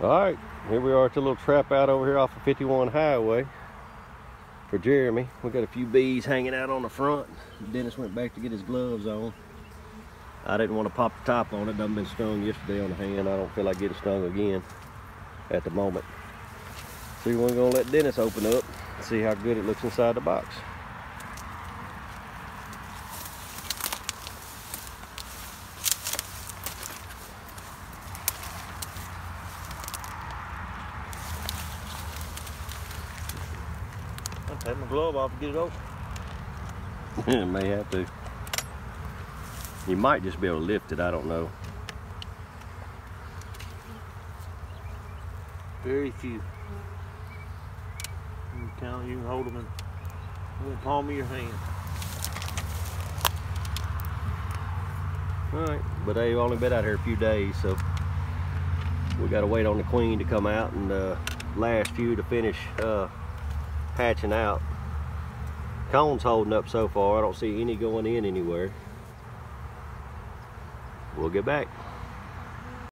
All right, here we are at the little trap out over here off of 51 Highway for Jeremy. We got a few bees hanging out on the front. Dennis went back to get his gloves on. I didn't want to pop the top on it. Done been stung yesterday on the hand. I don't feel like getting stung again at the moment. So we're gonna let Dennis open up and see how good it looks inside the box. I'll take my glove off and get it open. May have to. You might just be able to lift it. I don't know. Very few. You can count, you can hold them in the palm of your hand. All right, but they've only been out here a few days, so we got to wait on the queen to come out and uh, last few to finish uh, hatching out. Cone's holding up so far. I don't see any going in anywhere. We'll get back.